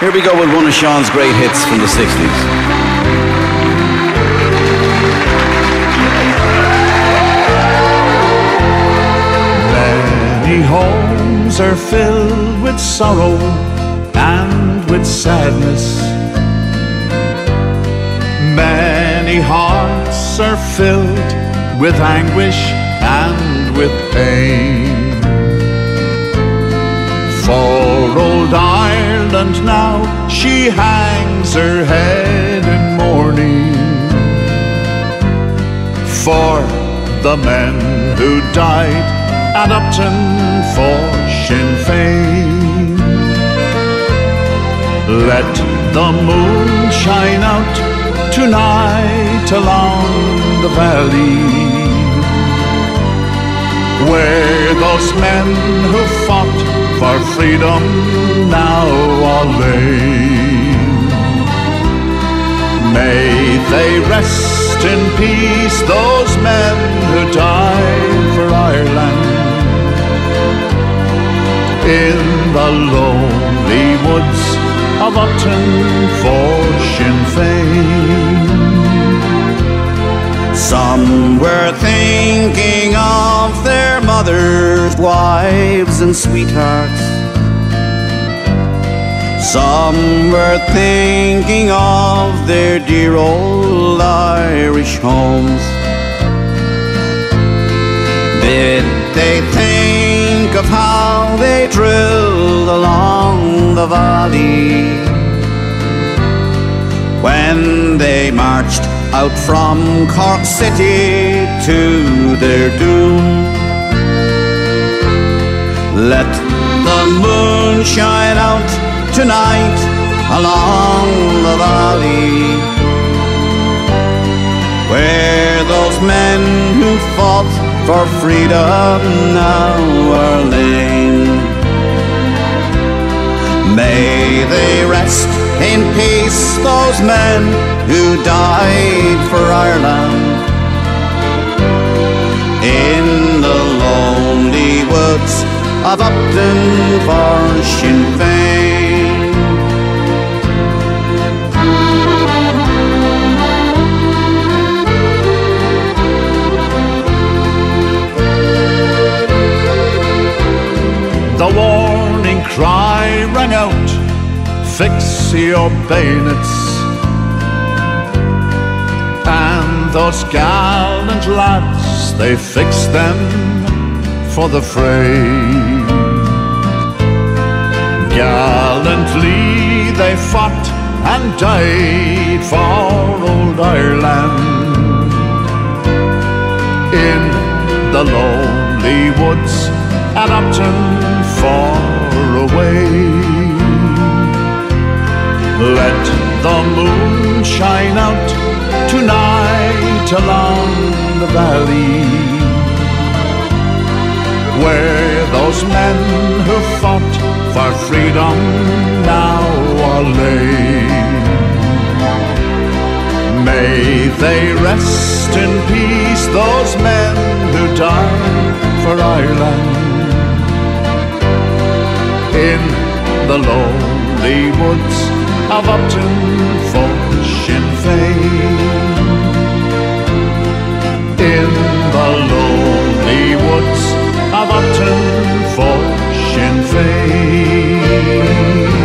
Here we go with one of Sean's great hits from the 60s. Many homes are filled with sorrow and with sadness. Many hearts are filled with anguish and with pain. For old Ireland now, she hangs her head in mourning. For the men who died at Upton for Sinn Féin. Let the moon shine out tonight along the valley where those men who fought for freedom now are laid. May they rest in peace, those men who died for Ireland. In the lonely woods of Upton for Sinn Féin. Some were thinking of their mothers, wives, and sweethearts. Some were thinking of their dear old Irish homes. Did they think of how they drilled along the valley when they marched out from Cork City to their doom. Let the moon shine out tonight along the valley where those men who fought for freedom now are lain. May they rest in peace, those men who died for Ireland. The warning cry rang out. Fix your bayonets. And those gallant lads They fixed them for the fray. Gallantly they fought and died for old Ireland. In the lonely woods at Upton far away. Let the moon shine out tonight along the valley where those men who fought for freedom now are laid. May they rest in peace, those men who died for Ireland. In the lonely woods of Upton for Sinn Féin. In the lonely woods of Upton for Sinn Féin.